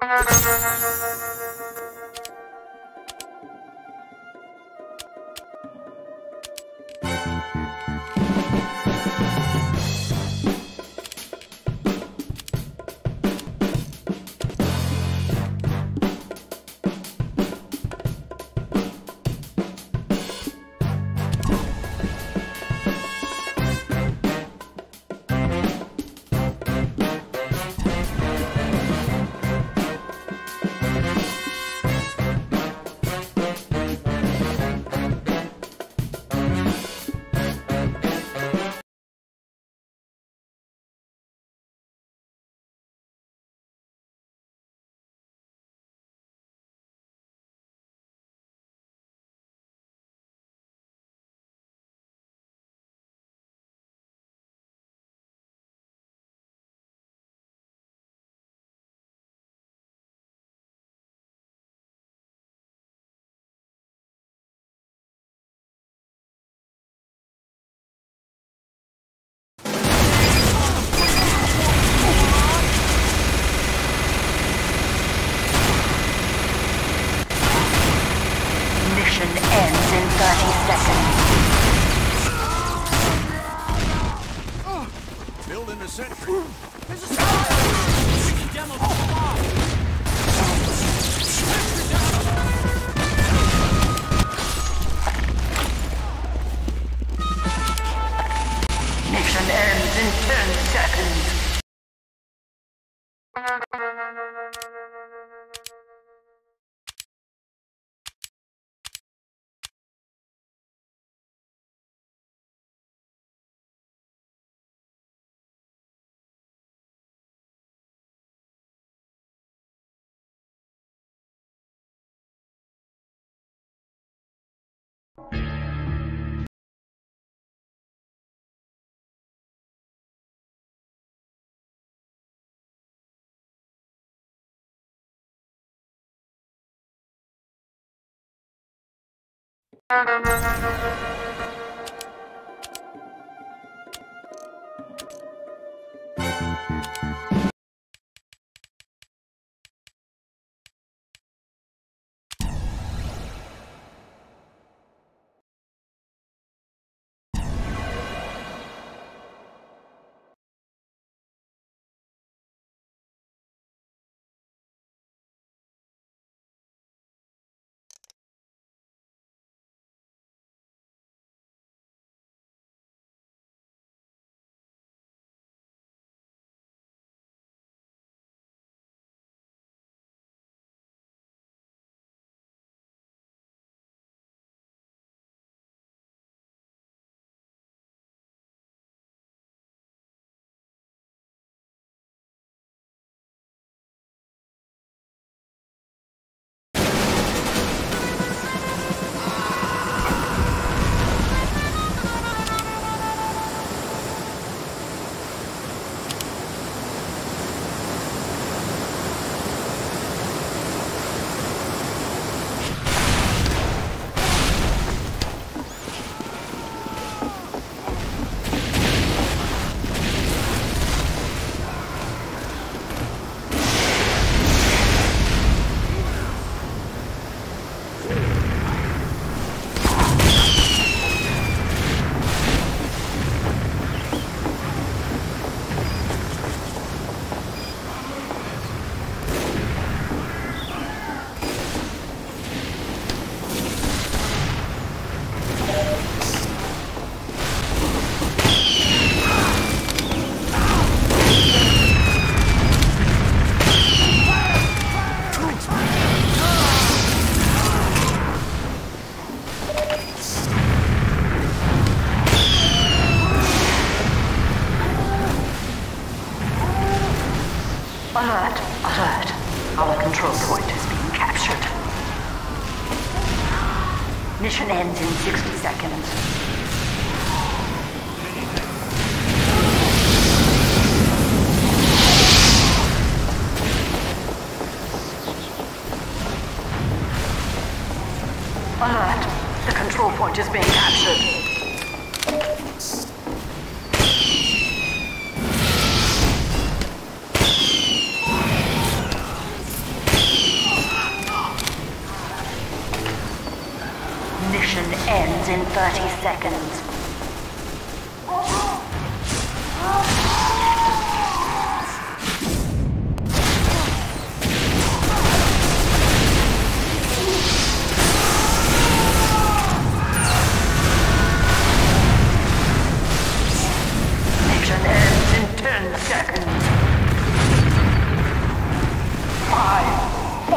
Mission Alert! The control point is being captured. Mission ends in 30 seconds.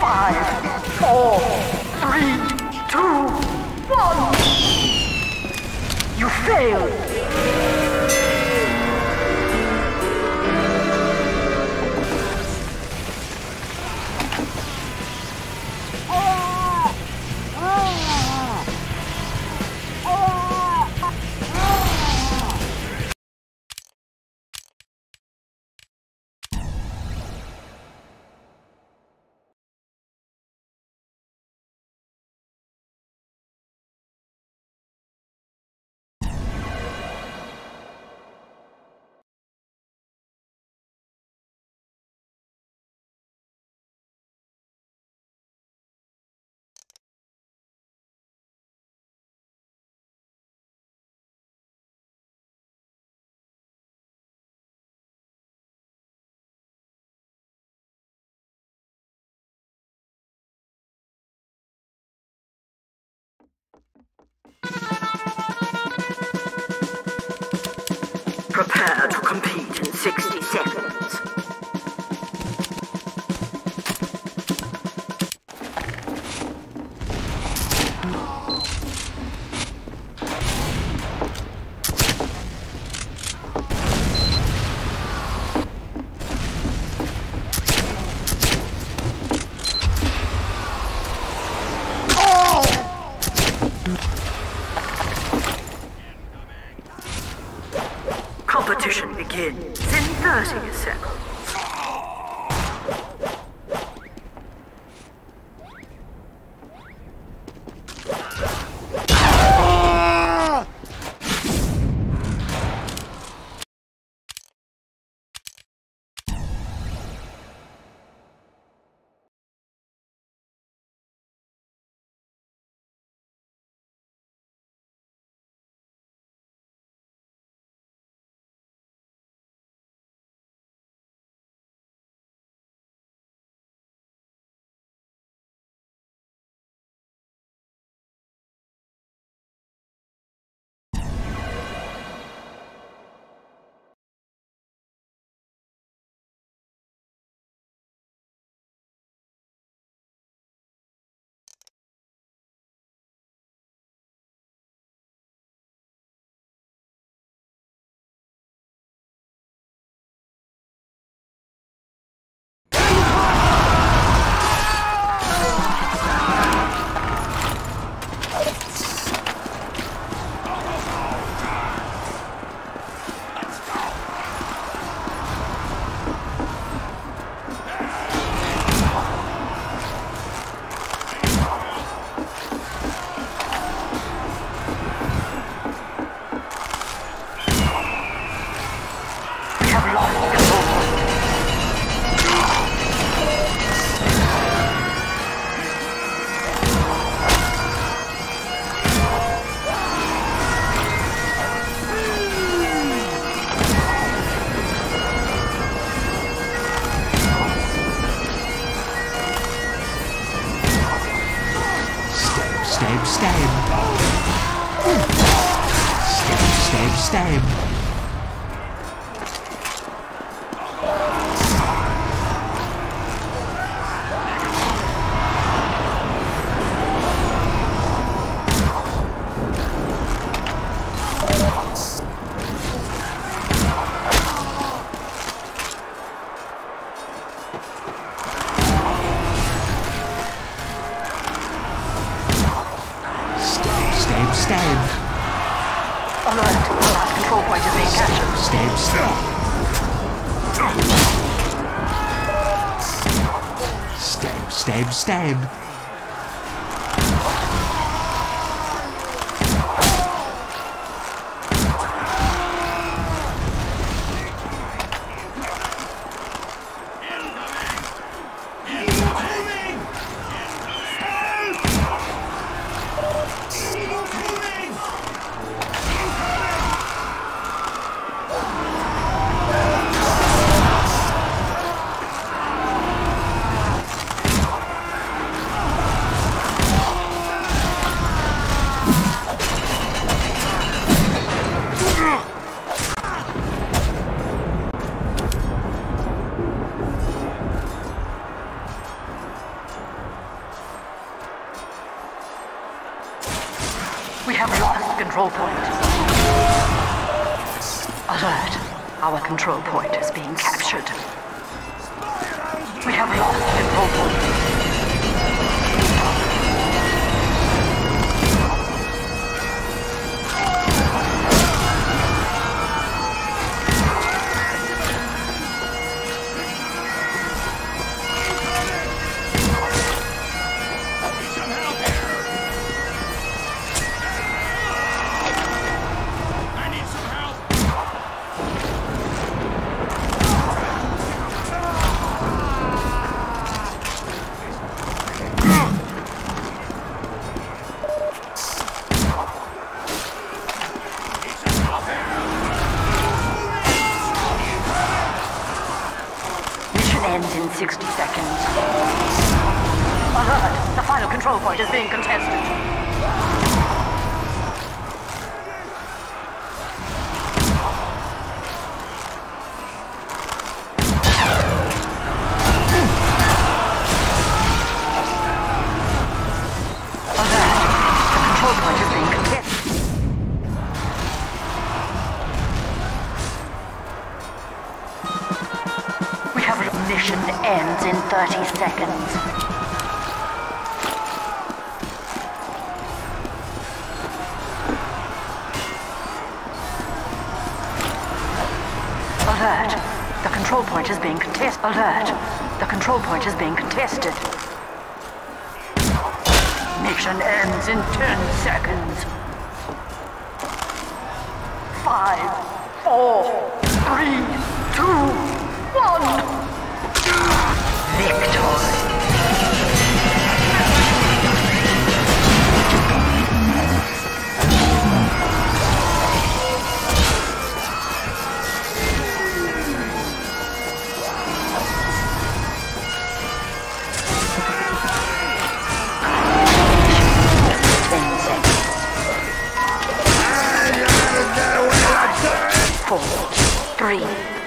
Five, four, three, two, one. You failed. Prepare to compete in 60 seconds. Stab, We have lost control point. Alert! Our control point is being captured. We have lost control point. 30 seconds. Alert. The control point is being contested. Alert. The control point is being contested. Mission ends in 10 seconds. Five, four, three, two, Two,